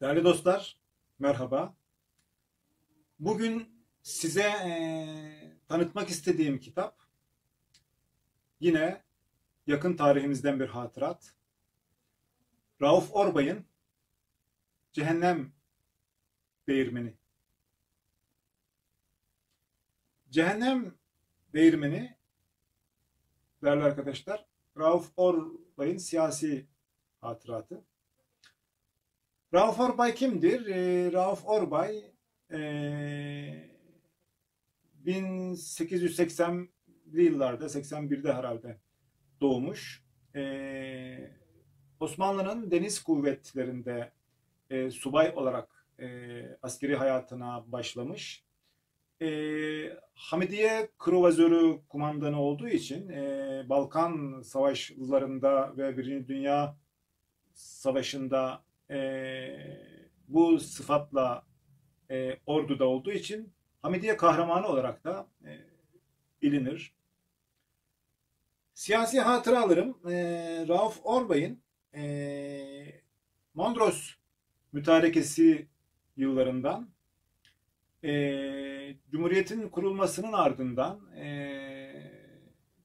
Değerli dostlar, merhaba. Bugün size e, tanıtmak istediğim kitap yine yakın tarihimizden bir hatırat. Rauf Orbay'ın Cehennem Değirmeni. Cehennem Değirmeni değerli arkadaşlar Rauf Orbay'ın siyasi hatıratı. Rauf Orbay kimdir? E, Rauf Orbay e, 1880'li yıllarda, 81'de herhalde doğmuş. E, Osmanlı'nın deniz kuvvetlerinde e, subay olarak e, askeri hayatına başlamış. E, Hamidiye Krovazörü kumandanı olduğu için e, Balkan savaşlarında ve Birinci Dünya Savaşı'nda e, bu sıfatla e, orduda olduğu için Hamidiye kahramanı olarak da e, bilinir. Siyasi hatıralarım e, Rauf Orbay'ın e, Mondros mütarekesi yıllarından e, Cumhuriyet'in kurulmasının ardından e,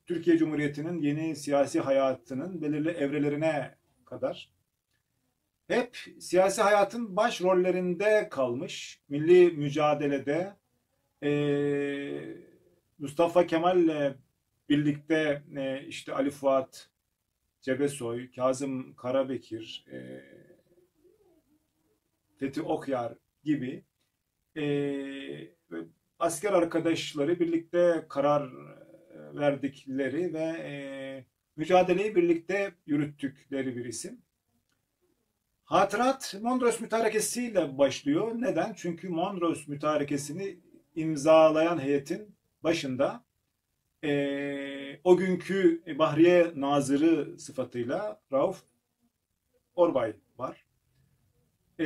Türkiye Cumhuriyeti'nin yeni siyasi hayatının belirli evrelerine kadar hep siyasi hayatın baş rollerinde kalmış. Milli mücadelede e, Mustafa Kemal'le birlikte e, işte Ali Fuat Cebesoy, Kazım Karabekir, e, Fethi Okyar gibi e, asker arkadaşları birlikte karar verdikleri ve e, mücadeleyi birlikte yürüttükleri bir isim. Hatırat Mondros mütarekesiyle başlıyor. Neden? Çünkü Mondros mütarekesini imzalayan heyetin başında e, o günkü Bahriye Nazırı sıfatıyla Rauf Orbay var. E,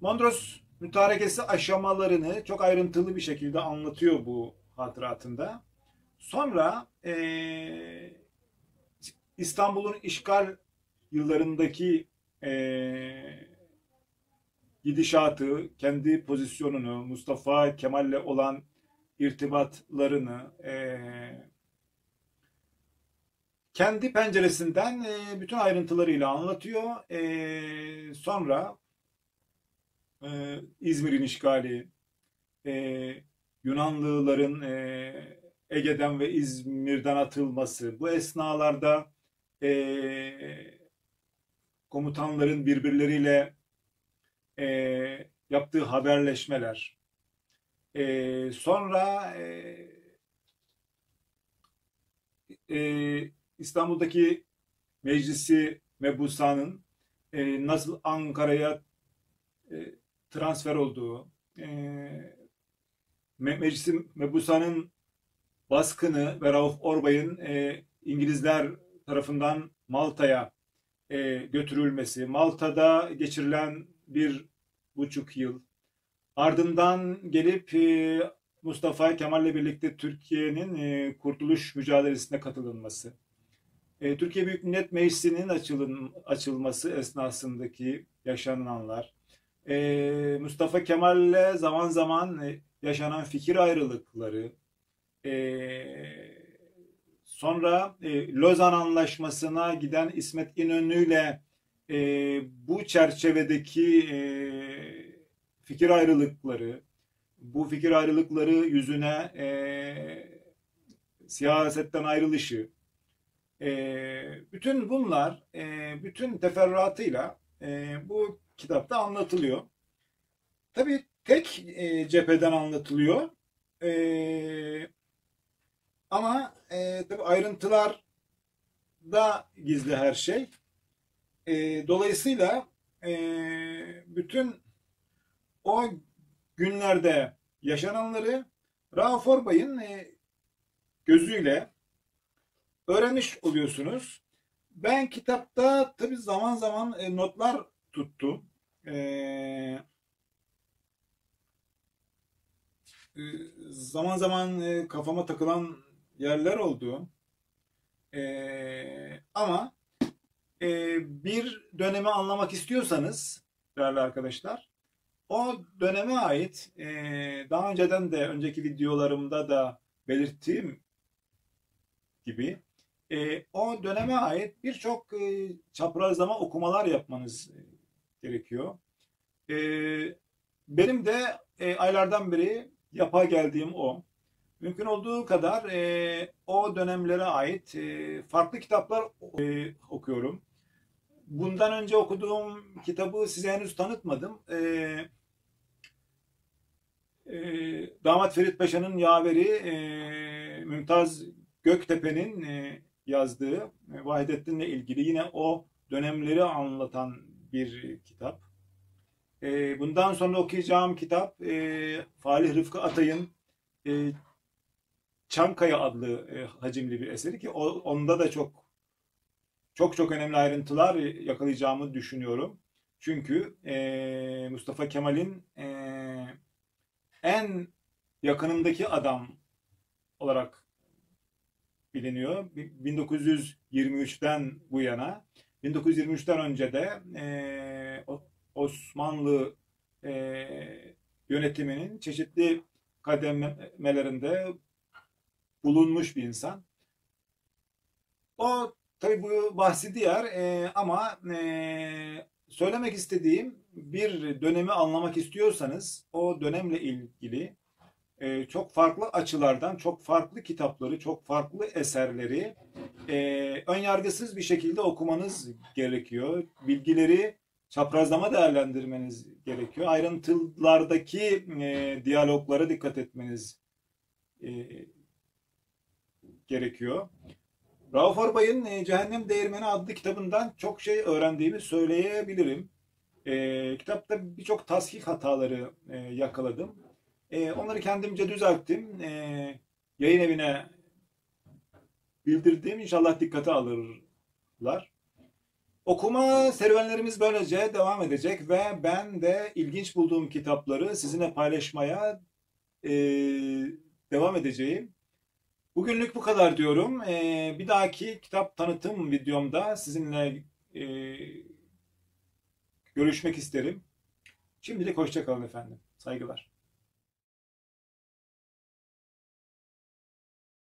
Mondros mütarekesi aşamalarını çok ayrıntılı bir şekilde anlatıyor bu hatıratında. Sonra e, İstanbul'un işgal yıllarındaki e, gidişatı, kendi pozisyonunu, Mustafa Kemal'le olan irtibatlarını e, kendi penceresinden e, bütün ayrıntılarıyla anlatıyor. E, sonra e, İzmir'in işgali, e, Yunanlıların e, Ege'den ve İzmir'den atılması, bu esnalarda e, komutanların birbirleriyle e, yaptığı haberleşmeler, e, sonra e, e, İstanbul'daki meclisi Mebusa'nın e, nasıl Ankara'ya e, transfer olduğu, e, Me meclisi Mebusa'nın baskını ve Rauf Orbay'ın e, İngilizler tarafından Malta'ya e, götürülmesi, Malta'da geçirilen bir buçuk yıl, ardından gelip e, Mustafa Kemal'le birlikte Türkiye'nin e, kurtuluş mücadelesine katılınması, e, Türkiye Büyük Millet Meclisi'nin açılın, açılması esnasındaki yaşananlar, e, Mustafa Kemal'le zaman zaman e, yaşanan fikir ayrılıkları, e, Sonra e, Lozan Anlaşması'na giden İsmet İnönü'yle e, bu çerçevedeki e, fikir ayrılıkları, bu fikir ayrılıkları yüzüne e, siyasetten ayrılışı, e, bütün bunlar e, bütün teferruatıyla e, bu kitapta anlatılıyor. Tabii tek e, cepheden anlatılıyor. E, ama e, tabii ayrıntılar da gizli her şey. E, dolayısıyla e, bütün o günlerde yaşananları Rauf Orbay'ın e, gözüyle öğrenmiş oluyorsunuz. Ben kitapta tabii zaman zaman e, notlar tuttum. E, zaman zaman e, kafama takılan yerler oldu. Ee, ama e, bir dönemi anlamak istiyorsanız değerli arkadaşlar. O döneme ait e, daha önceden de önceki videolarımda da belirttiğim gibi e, o döneme ait birçok e, çaprazlama okumalar yapmanız gerekiyor. E, benim de e, aylardan beri yapa geldiğim o. Mümkün olduğu kadar e, o dönemlere ait e, farklı kitaplar e, okuyorum. Bundan önce okuduğum kitabı size henüz tanıtmadım. E, e, Damat Ferit Paşa'nın yaveri e, Mümtaz Göktepe'nin e, yazdığı e, Vahidettin'le ilgili yine o dönemleri anlatan bir kitap. E, bundan sonra okuyacağım kitap e, Falih Rıfkı Atay'ın e, Çankaya adlı e, hacimli bir eseri ki o, onda da çok çok çok önemli ayrıntılar yakalayacağımı düşünüyorum. Çünkü e, Mustafa Kemal'in e, en yakınındaki adam olarak biliniyor. 1923'ten bu yana. 1923'ten önce de e, Osmanlı e, yönetiminin çeşitli kademelerinde bulunmuş bir insan. O tabii bu bahsi diğer e, ama e, söylemek istediğim bir dönemi anlamak istiyorsanız o dönemle ilgili e, çok farklı açılardan çok farklı kitapları, çok farklı eserleri e, önyargısız bir şekilde okumanız gerekiyor. Bilgileri çaprazlama değerlendirmeniz gerekiyor. Ayrıntılardaki e, diyaloglara dikkat etmeniz e, gerekiyor. Rauf Orbay'ın e, Cehennem Değirmeni adlı kitabından çok şey öğrendiğimi söyleyebilirim. E, kitapta birçok tasih hataları e, yakaladım. E, onları kendimce düzelttim. E, yayın evine bildirdim. İnşallah dikkate alırlar. Okuma serüvenlerimiz böylece devam edecek ve ben de ilginç bulduğum kitapları sizinle paylaşmaya e, devam edeceğim. Bugünlük bu kadar diyorum. Ee, bir dahaki kitap tanıtım videomda sizinle e, görüşmek isterim. Şimdilik hoşçakalın efendim. Saygılar.